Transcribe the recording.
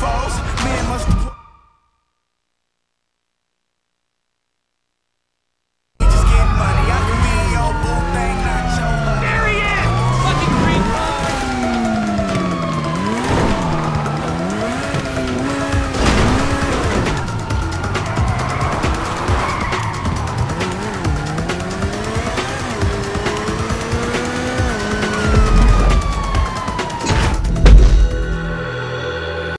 falls. Man must